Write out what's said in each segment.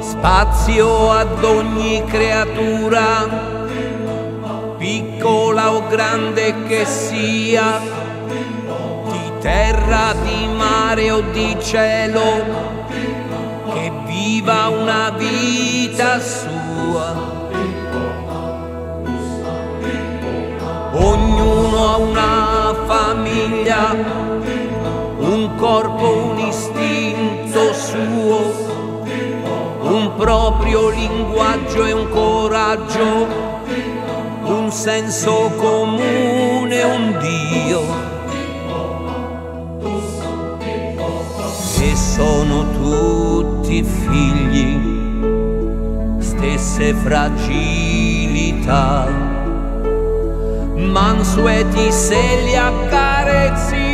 Spazio ad ogni creatura, piccola o grande che sia, di terra, di mare o di cielo, che viva una vita sua. Famiglia, un corpo, un istinto suo un proprio linguaggio e un coraggio, un senso comune, un Dio. E sono tutti figli, stesse fragilità, mansueti se li accarezzi,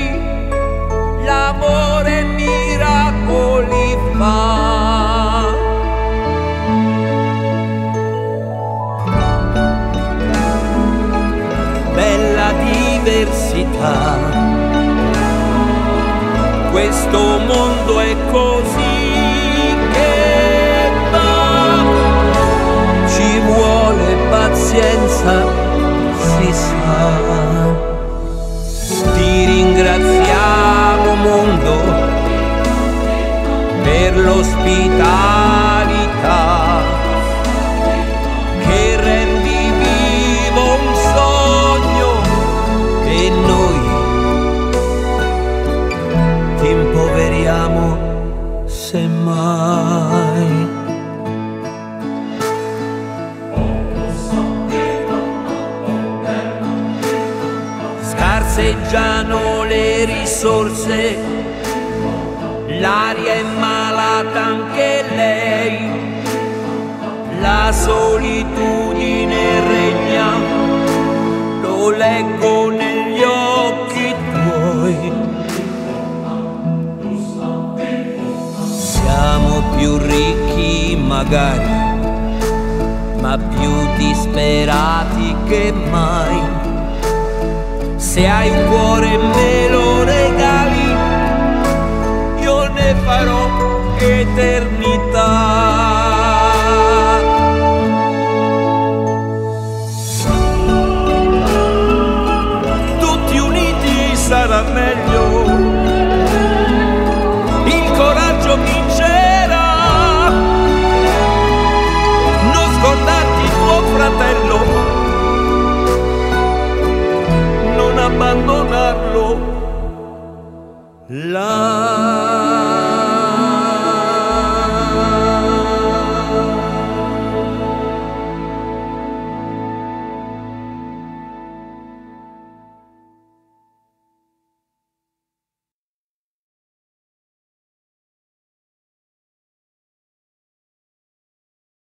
l'amore miracoli fa. diversità. Questo mondo è così Ti ringraziamo mondo per l'ospitalità Scarseggiano le risorse, l'aria è malata anche lei, la solitudine regna, lo leggo negli occhi tuoi. Più ricchi magari, ma più disperati che mai. Se hai un cuore me lo regali, io ne farò eternità. Tutti uniti sarà meglio abandonarlo.